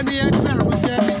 قدامي اسمع قدامي